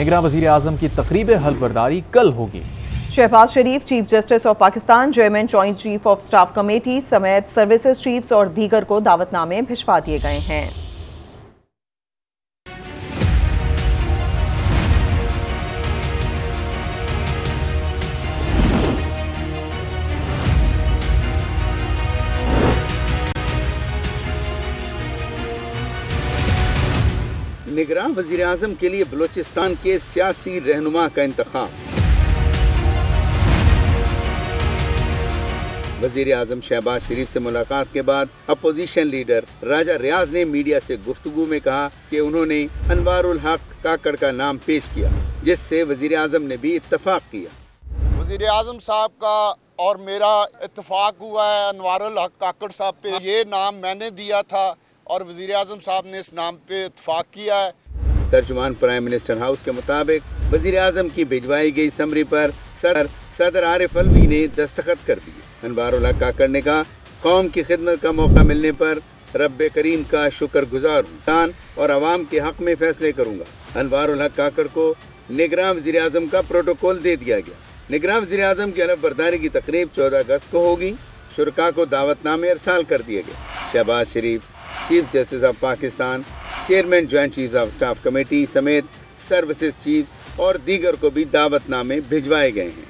निगरान वज़ीर आज़म की तकरीब हल्फबरदारी कल होगी। Shahbaz Sharif, chief justice of Pakistan chairman joint chief of staff committee समेत सर्विसेज़ चीफ्स और दीगर को दावतनामे भिजवा दिए गए हैं। निगरान वज़ीर अजम के लिए बलोचिस्तान के सियासी रहनुमा का इंतखब। वज़ीर अजम शहबाज शरीफ से मुलाकात के बाद अपोजिशन लीडर राजा रियाज ने मीडिया से गुफ्तगु में कहा कि उन्होंने अनवारुल हक काकड़ का नाम पेश किया, जिससे वज़ीर अजम ने भी इतफाक किया। वज़ीर अजम साहब का और मेरा इतफाक हुआ है, अनवारुल हक काकड़ साहब पे। ये नाम मैंने दिया था और वज़ीर अजम साहब ने इस नाम पे इतफाक किया है। तर्जुमान प्राइम मिनिस्टर हाउस के मुताबिक वज़ीर अजम की भिजवाई गई समरी पर सदर सदर आरिफ अलवी ने दस्तखत कर दिए। अनवारुल्ला काकड़ ने कहा कौम की खिदमत का मौका मिलने पर रब करीम का शुक्र गुजार हूँ और आवाम के हक में फैसले करूँगा। अनवारुल हक काकड़ को निगरान वजी अजम का प्रोटोकॉल दे दिया गया। निगरान वजी अजम की अलफ बरदारी की तकरीब चौदह अगस्त को होगी। शुरा को दावतनामे अरसाल कर दिए गए। Shahbaz Sharif chief justice of Pakistan, chairman joint chief of staff committee समेत सर्विसेज़ चीफ और दीगर को भी दावतनामे भिजवाए गए हैं।